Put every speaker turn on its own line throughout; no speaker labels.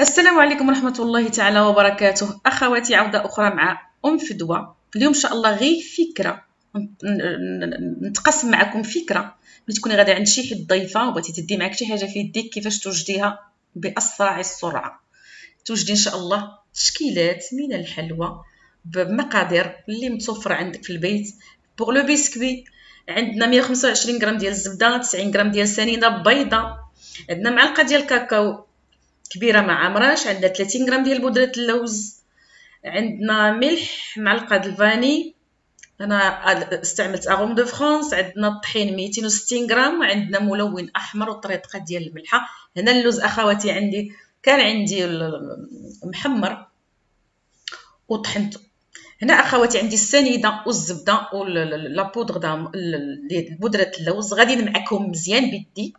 السلام عليكم ورحمة الله تعالى وبركاته. أخواتي عودة أخرى مع أم فدوى اليوم إن شاء الله غير فكرة. نتقسم معكم فكرة. ملي تكوني غادي عند شي حد ضيفة وبغيتي تدي معك شي حاجة في يديك كيفاش توجديها بأسرع السرعة. توجدي إن شاء الله تشكيلات من الحلوى بمقادير اللي متوفرة عندك في البيت. pour le biscuit عندنا 125 غرام ديال الزبدة 90 غرام ديال سنيده بيضة. عندنا معلقة ديال الكاكاو كبيرة معمراش عندنا 30 غرام ديال بودرة اللوز. عندنا ملح معلقة د الفاني أنا استعملت arôme de fraise. عندنا الطحين 260 غرام. وعندنا ملون أحمر وطريقة ديال الملحة. هنا اللوز أخواتي عندي كان عندي محمر وطحنته. هنا أخواتي عندي السنيدة والزبدة و la poudre بودرة اللوز. غادي نمعكهم مزيان بيدي.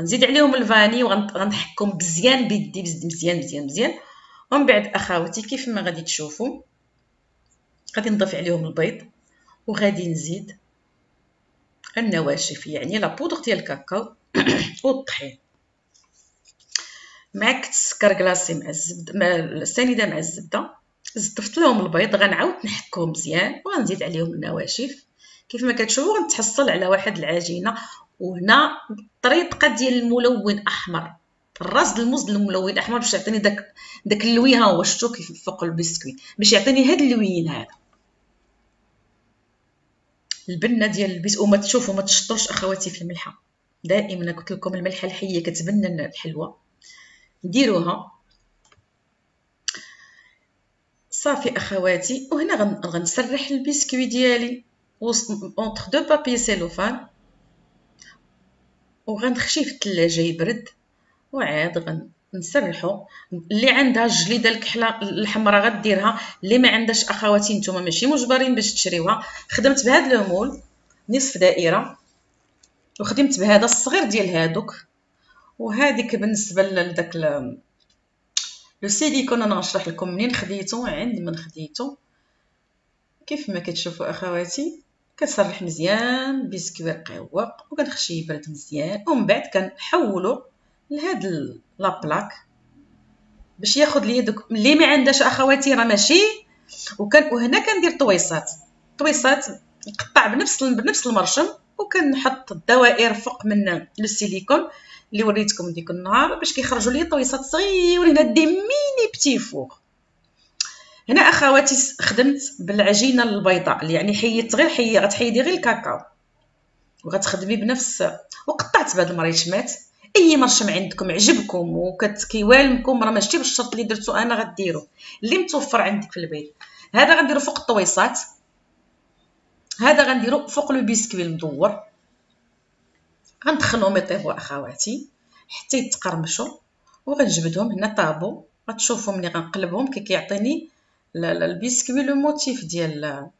غنزيد عليهم الفاني وغنحكهم مزيان بيدي مزيان مزيان مزيان. ومن بعد اخواتي كيف ما غادي تشوفوا غادي نضيف عليهم البيض وغادي نزيد النواشف يعني لا بودغ ديال الكاكاو والطحين. معك السكر كلاصي مع الزبده مع السنيدة مع الزبدة. زدت لهم البيض غنعاود نحكهم مزيان وغنزيد عليهم النواشف. كيف ما كتشوفوا غنتحصل على واحد العجينة وهنا الطريقة ديال الملون احمر ديال الموز الملون احمر باش يعطيني داك داك اللوين ها هو شفتو كيف فوق البسكوي باش يعطيني هاد اللوين هذا. البنة ديال البيس وما تشوفوا ما تشطوش اخواتي في الملحة. دائما قلت لكم الملحة الحية كتبنن الحلوه ديروها صافي أخواتي وهنا غنسرح البسكوي ديالي. وسط entre deux papiers cellophane وغنخشيه في الثلاجه يبرد وعاد غنسرحو. اللي عندها الجليدة الكحلة الحمراء غديرها. اللي ما عندهاش أخواتي نتوما ماشي مجبرين باش تشريوها. خدمت بهذا ال moule نصف دائرة. وخدمت بهذا الصغير ديال هادوك. وهذيك بالنسبة لذاك le silicone أنا غنشرح لكم منين خديته عند من خديته كيف ما كتشوفوا أخواتي. كنسرح مزيان بسكوي رقيق وكنخشي يبرد مزيان ومن بعد كنحولو لهاد la plaque باش ياخذ ليا دوك اللي ما عندهاش أخواتي راه ماشي. وكان وهنا كندير طويصات. طويصات نقطع بنفس بنفس المرشم وكنحط الدوائر فوق من le silicone اللي وريتكم ديك النهار باش كيخرجوا لي طويصات صغيورين هاد دي mini petits fours هنا أخواتي خدمت بالعجينة البيضاء يعني حيدت غير حي غتحيدي غير الكاكاو. وغتخدمي بنفس وقطعت بهاد المريشمات أي مرشم عندكم عجبكم وكتكيوالمكم راه ماشي بالشرط اللي درتو أنا غديرو. اللي متوفر عندك في البيت. هذا غنديرو فوق الطويصات. هذا غنديرو فوق le biscuit المدور غندخلهم يطيبوا أخواتي حتى يتقرمشوا وغنجبدهم هنا طابو غتشوفوا ملي غنقلبهم كي كيعطيني ال biscuit le motif ديال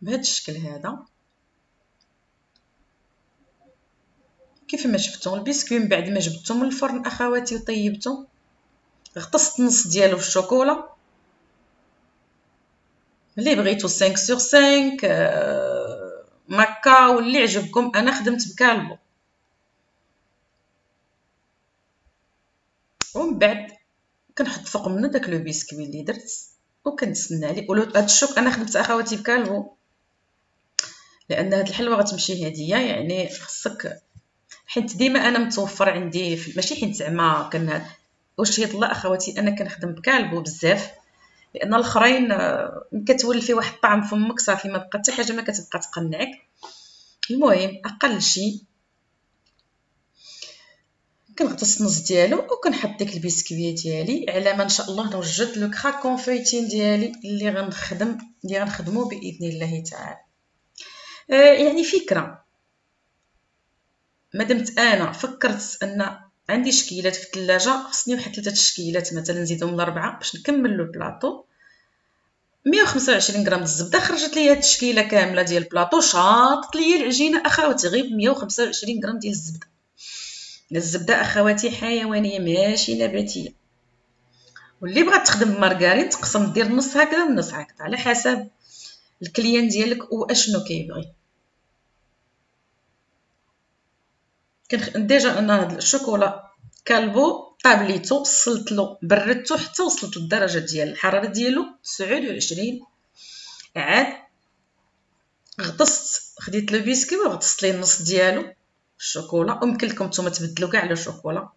بهذا الشكل هذا. كيف ما شفتوا البيسكوي من بعد ما جبدته من الفرن أخواتي وطيبته غطست النص ديالو في الشوكولا. اللي بغيتو 5 sur 5 مكاو واللي عجبكم أنا خدمت بكالبو. ومن بعد كنحط فوق منه داك le biscuit اللي درت وكنتسنى عليه. ولو هاد الشوك أنا خدمت اخواتي بكالبو لأن هاد الحلوة غتمشي هديه يعني خصك حيت ديما أنا متوفر عندي ماشي حيت زعما كان واش يطلع اخواتي أنا كنخدم بكالبو بزاف. لأن الأخرين آه، كتولفي واحد الطعم فمك صافي ما بقى حتى حاجة ما كتبقى تقنعك. المهم أقل شيء كنغطس النص ديالو وكنحط ديك البسكوية ديالي. على ما إن شاء الله نوجد لو كرا كونفيتين ديالي اللي غنخدم اللي غنخدمو بإذن الله تعالى. آه يعني فكرة. مادمت أنا فكرت أن عندي شكيلات في الثلاجة خصني واحد ثلاثة شكيلات مثلا نزيدهم لأربعة باش نكمل لو بلاطو. 125 غرام الزبدة خرجت لي هاد التشكيله كاملة ديال البلاطو شاطت لي العجينة اخواتي غير 125 غرام ديال الزبدة. الزبدة أخواتي حيوانية ماشي نباتيه واللي بغات تخدم مارغرين تقسم دير نص هكذا ونص هكذا على حسب ال client ديالك واشنو كيبغي. كان déjà أنا هاد الشوكولا كالبو طابليتو وصلت له حتى وصلت للدرجه ديال الحرارة ديالو 29 عاد غطست خديت le biscuit وغطست ليه النص ديالو. الشوكولا ويمكن لكم نتوما تبدلوا كاع le chocolat.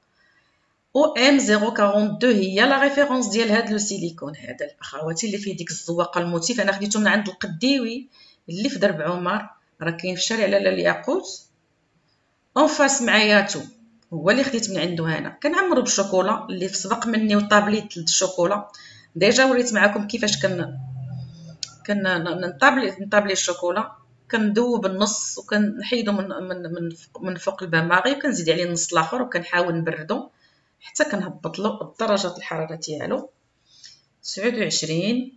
OM 042 هي la référence ديال هاد le silicone. هذا اخواتي اللي فيه ديك الزواقة ال motif. أنا خديته من عند القديوي اللي في درب عمر. راه كاين في الشارع لاله الياقوت. en face معاياتو هو اللي خديت من عنده هنا. كنعمرو بالشوكولا اللي في سبق مني وطابليت الشوكولا déjà وريت معكم كيفاش كن كن نطابلي نطابلي الشوكولا. كندوب النص وكنحيدو من من من من فوق ال bain-marie وكنزيد عليه النص الآخر وكنحاول نبردو حتى كنهبط له درجه الحرارة ديالو. 29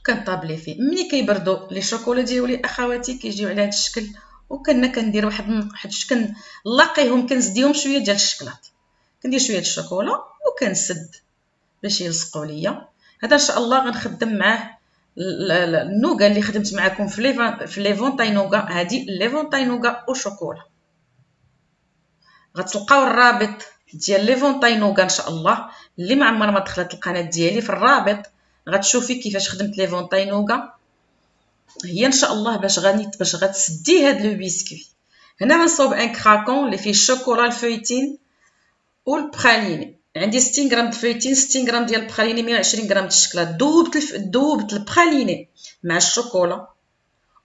وكنطابلي فيه. ملي كيبردوا le chocolat ديالي أخواتي كيجيو على هذا الشكل وكنا كندير واحد واحد الشكل نلاقيهم كنزديهم شوية ديال الشكلاط. كندير شوية الشوكولا وكنسد باش يلصقوا ليا. هذا إن شاء الله غنخدم معاه ال nougat اللي خدمت معكم في لي في les fantaisies nougat هادي les fantaisies nougat وشوكولا غتلقاو الرابط ديال les fantaisies nougat إن شاء الله. اللي ما عمر ما دخلت القناة ديالي في الرابط غتشوفي كيفاش خدمت les fantaisies nougat. هي إن شاء الله باش غادي باش غتسدي هاد le biscuit. هنا غنصوب un craquant اللي فيه الشوكولا ال feuilletine وال praliné عندي 60 غرام د ال feuilletine 60 غرام ديال ال praliné 120 غرام د الشكلاط دوبت الف... دوبت ال praliné مع الشوكولا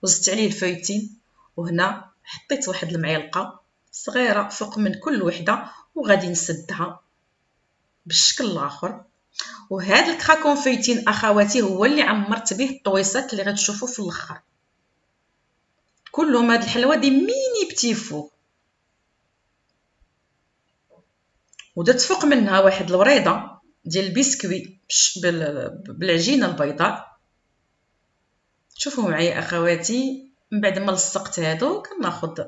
وزدت عليه ال feuilletine وهنا حطيت واحد المعلقة صغيرة فوق من كل وحدة وغادي نسدها بالشكل الآخر وهذا ال craquant feuilletine أخواتي هو اللي عمرت به الطويصات اللي غتشوفوا في الأخر. كلهم هاد الحلوة دي mini petits ودرت فوق منها واحد الوريضة ديال البسكوي بالعجينة البيضاء. شوفوا معايا أخواتي من بعد ما لصقت هادو كناخذ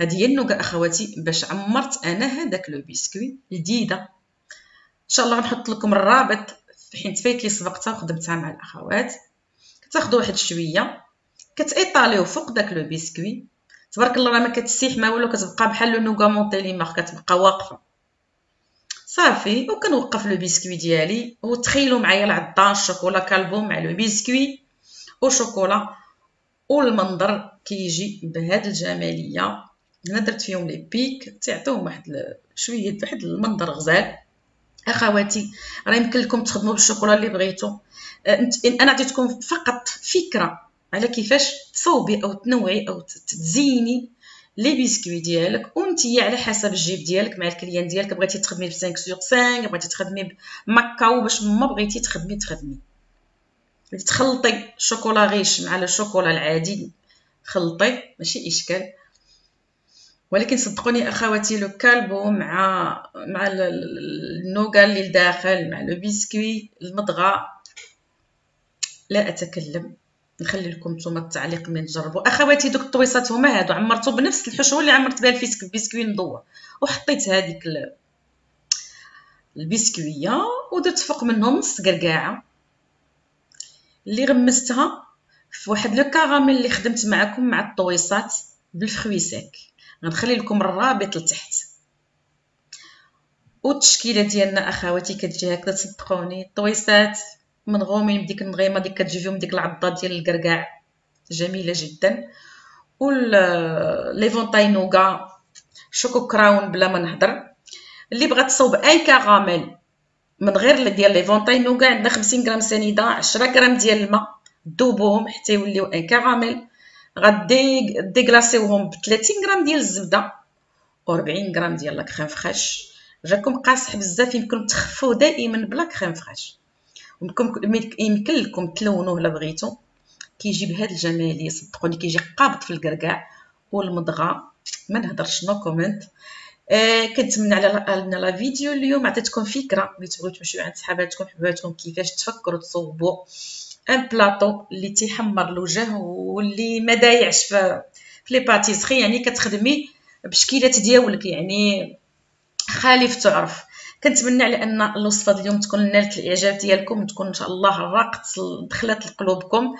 هذه هي ال nougat أخواتي باش عمرت أنا هذاك le biscuit لذيذه إن شاء الله غنحط لكم الرابط حيت فايت سبقتها وخدمتها مع الأخوات. كتاخذوا واحد شوية كتإيطاليو فوق داك لو بسكوي. تبارك الله راه ما كتسيح ما والو كتبقى بحال لو نوغا مونتيلي مار كتبقى واقفة. صافي وكنوقف لو بسكوي ديالي. وتخيلوا معايا العضه الشوكولا كالبو مع لو بسكوي وشوكولا والمنظر كيجي بهاد الجمالية. هنا درت فيهم لي بيك تعطيهم واحد شوية واحد المنظر غزال. أخواتي راه يمكن لكم تخدموا بالشوكولا اللي بغيتو. أه، أنا عطيتكم فقط فكرة على كيفاش تصوبي أو تنوعي أو تزيني les biscuits ديالك وانتي على حسب الجيب ديالك. مع ال client ديالك بغيتي تخدمي ب 5 sur 5 بغيتي تخدمي بمكاو باش ما بغيتي تخدمي تخدمي. تخلطي الشوكولا غيش مع الشوكولا العادي خلطي ماشي إشكال. ولكن صدقوني أخواتي لو كالبو مع مع النوغا اللي لداخل مع لو بيسكوي المضغة لا أتكلم. نخلي لكم نتوما التعليق من تجربوا اخواتي دوك الطويصات هما هادو عمرتو بنفس الحشوه اللي عمرت بها الفيسك البسكوي مضوى وحطيت هذيك البسكويه ودرت فوق منهم نص قرقاعه اللي غمستها في واحد le caramel اللي خدمت معكم مع الطويصات بالفخوي ساك غنخلي لكم الرابط لتحت. والتشكيلة ديالنا أخواتي كتجي هكذا تصدقوني. الطويسات منغومين بديك النغيمة ديك كتجي فيهم ديك العضة ديال الكركاع جميلة جدا. و les fontaines nougat choco crown بلا ما نهضر. اللي بغات تصوب أي كراميل من غير ديال les fontaines nougat عندنا 50 غرام سنيدة 10 غرام ديال الماء. دوبوهم حتى يوليو un caramel غادي ديغلاسيوهم ب 30 غرام ديال الزبدة. و 40 غرام ديال la crème fraîche. جاكم قاصح بزاف يمكن تخفوه دائما ب la crème fraîche. يمكن لكم تلونوه إلا بغيتو. كيجي بهاد الجمالية صدقوني كيجي قابض في الكركاع والمضغة. ما نهضرش no comment. آه كنتمنى على على la vidéo اليوم. عطيتكم فكرة. اللي تبغيو تمشيو عند صحاباتكم حباتكم كيفاش تفكروا تصوبوا. un plateau اللي تيحمر الوجه واللي ما دايعش في في les pâtisseries يعني كتخدمي بشكيلات ديالك يعني خالف تعرف. كنتمنى على أن الوصفة اليوم تكون نالت الإعجاب ديالكم تكون إن شاء الله راقت دخلت لقلوبكم.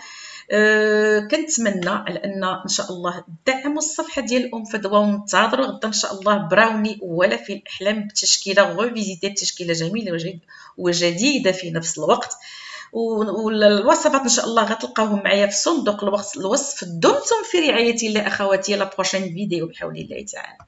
أه كنتمنى على أن إن شاء الله دعموا الصفحة ديال ام فدوى وننتظروا غدا إن شاء الله براوني ولا في الأحلام بتشكيلة فيزيتي تشكيلة جميلة وجديدة في نفس الوقت. والوصفات إن شاء الله غتلقاوهم معايا في صندوق الوصف. دمتم في رعايه الله اخواتي لا بروشين فيديو بحول الله تعالى.